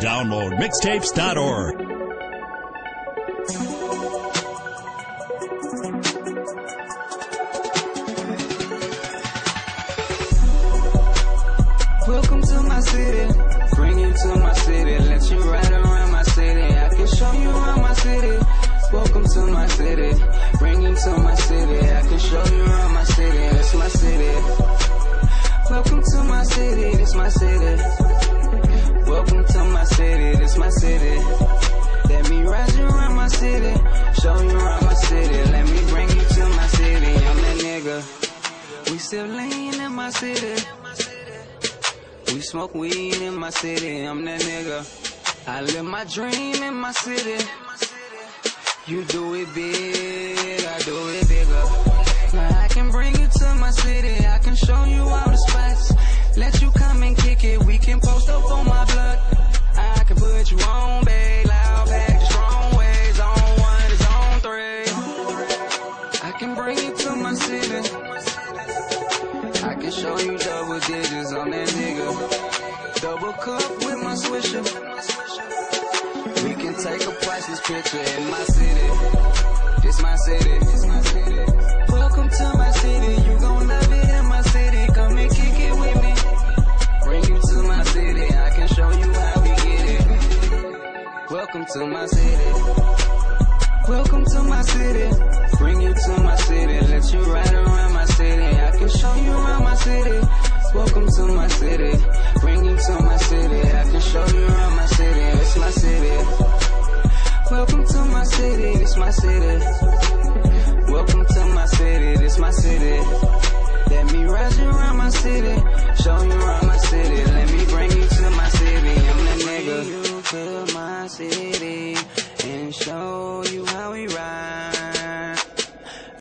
Download mixtapes.org. Welcome to my city. Bring you to my city. Let you ride around my city. I can show you around my city. Welcome to my city. Bring you to my city. I can show you around my city. It's my city. My city. Welcome to my city. It's my city. Let me ride you around my city. Show you around my city. Let me bring you to my city. I'm that nigga. We still laying in my city. We smoke weed in my city, I'm that nigga. I live my dream in my city. You do it big, I do it bigger. Now I can bring you to my city, Can you on, babe, loud back, strong ways, on one is on three. I can bring you to my city. I can show you double digits on that nigga. Double cup with my swisher. We can take a priceless picture in my city. This my city. This my city. Welcome to my city. Welcome to my city. Bring you to my city. Let you ride around my city. I can show you around my city. Welcome to my city. Bring you to my city. I can show you around my city. It's my city. Welcome to my city. It's my city. Show